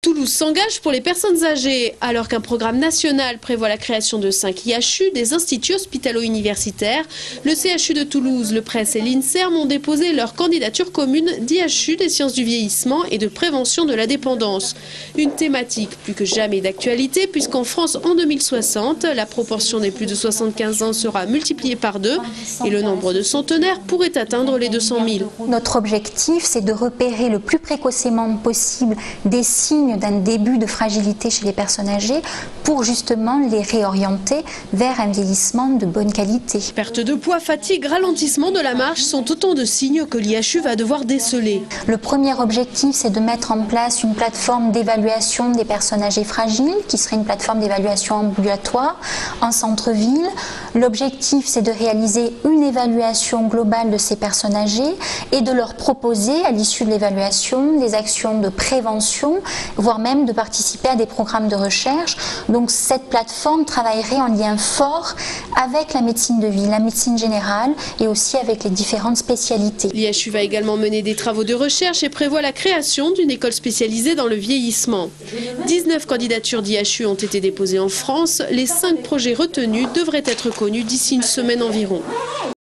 Toulouse s'engage pour les personnes âgées. Alors qu'un programme national prévoit la création de 5 IHU, des instituts hospitalo-universitaires, le CHU de Toulouse, le Presse et l'INSERM ont déposé leur candidature commune d'IHU des sciences du vieillissement et de prévention de la dépendance. Une thématique plus que jamais d'actualité puisqu'en France, en 2060, la proportion des plus de 75 ans sera multipliée par deux et le nombre de centenaires pourrait atteindre les 200 000. Notre objectif, c'est de repérer le plus précocement possible des signes d'un début de fragilité chez les personnes âgées pour justement les réorienter vers un vieillissement de bonne qualité. Perte de poids, fatigue, ralentissement de la marche sont autant de signes que l'IHU va devoir déceler. Le premier objectif, c'est de mettre en place une plateforme d'évaluation des personnes âgées fragiles, qui serait une plateforme d'évaluation ambulatoire en centre-ville. L'objectif, c'est de réaliser une évaluation globale de ces personnes âgées et de leur proposer, à l'issue de l'évaluation, des actions de prévention voire même de participer à des programmes de recherche. Donc cette plateforme travaillerait en lien fort avec la médecine de vie, la médecine générale et aussi avec les différentes spécialités. L'IHU va également mener des travaux de recherche et prévoit la création d'une école spécialisée dans le vieillissement. 19 candidatures d'IHU ont été déposées en France. Les 5 projets retenus devraient être connus d'ici une semaine environ.